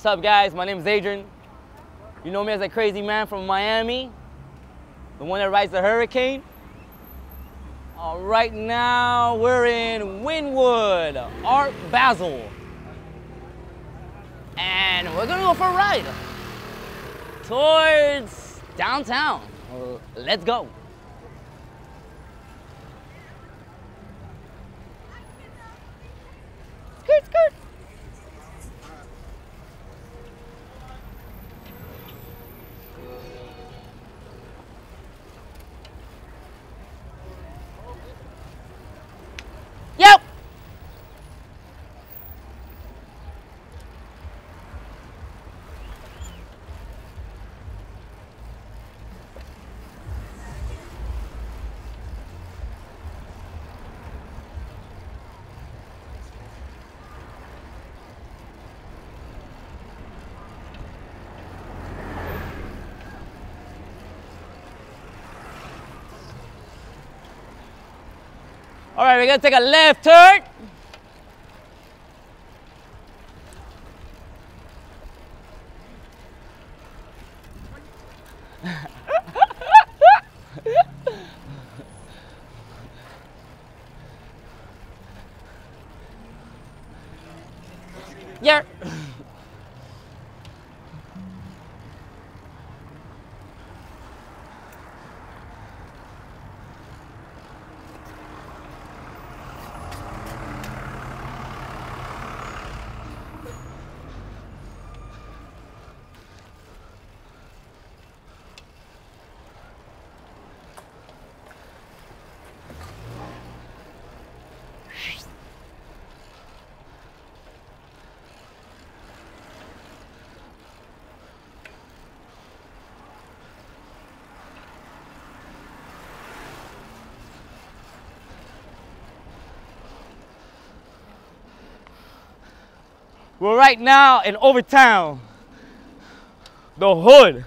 What's up, guys? My name is Adrian. You know me as a crazy man from Miami, the one that rides the hurricane. All right, now we're in Wynwood, Art Basel. And we're gonna go for a ride towards downtown. Let's go. Skirt, skirt. All right, we're gonna take a left turn. yeah. We're right now in Overtown, the hood.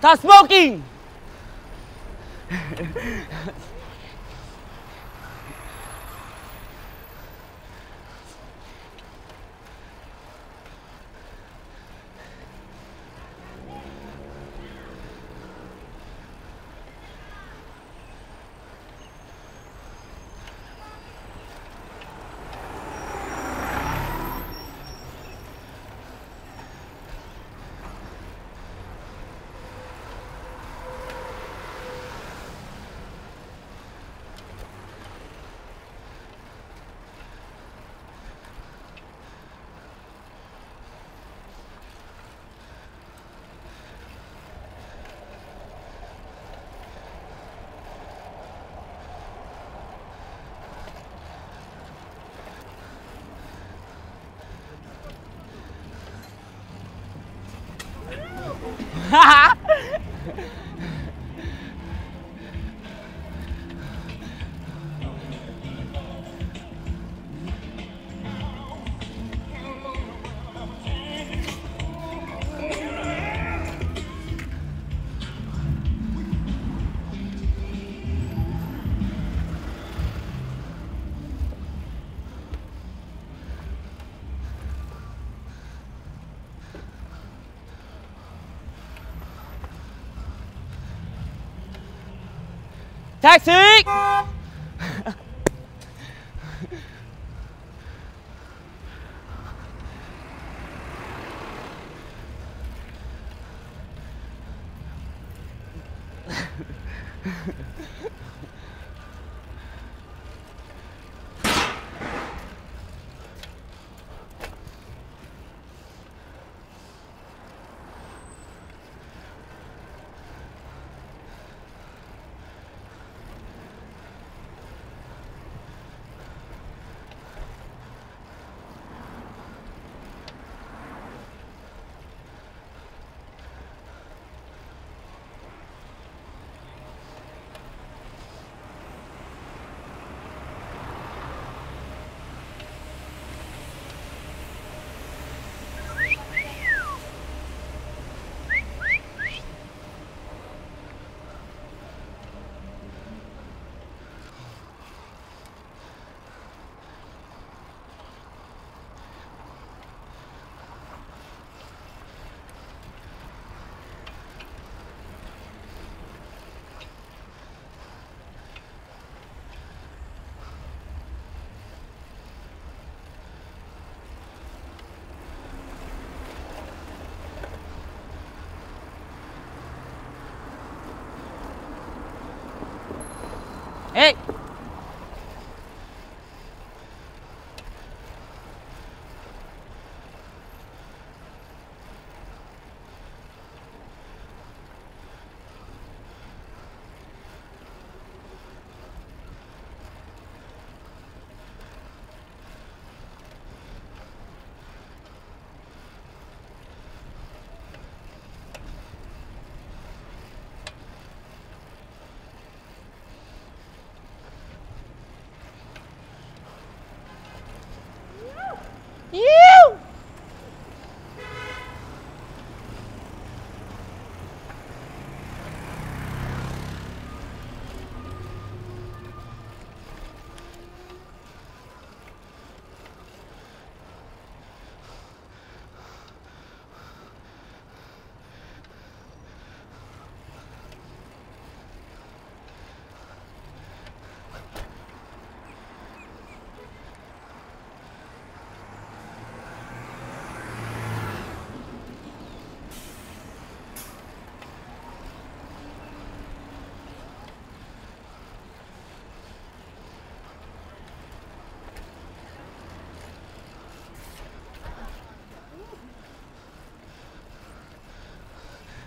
Stop smoking! Ha ha! Taxi! Hey! You!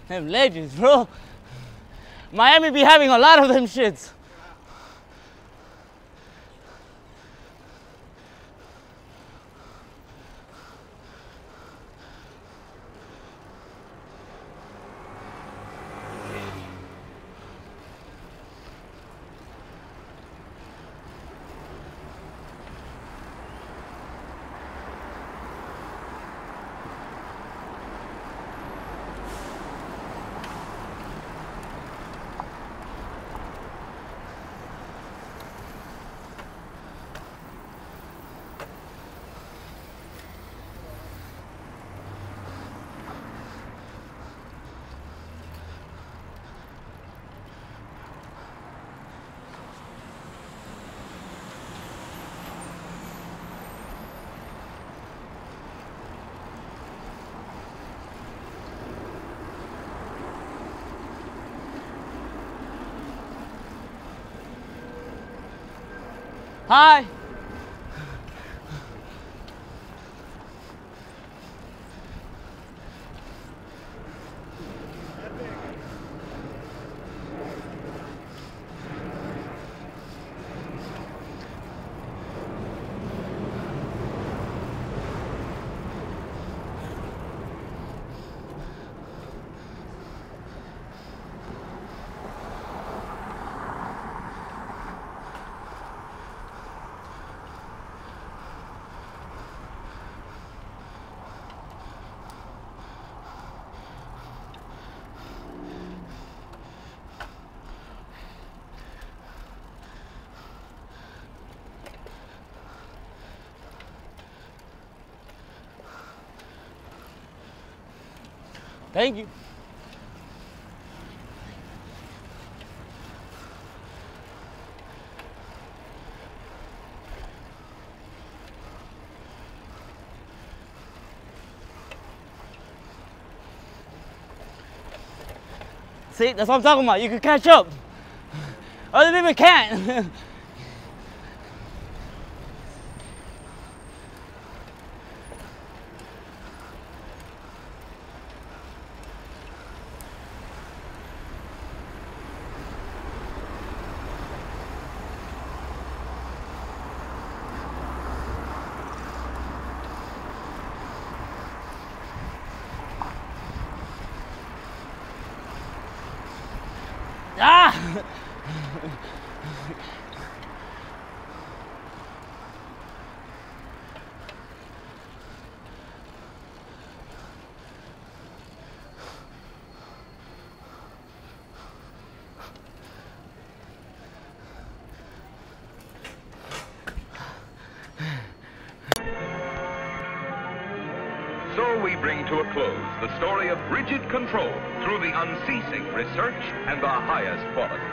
Them legends, bro. Miami be having a lot of them shits. Hi. Thank you. See, that's what I'm talking about. You can catch up. Other people can't. 啊！to a close the story of rigid control through the unceasing research and the highest quality.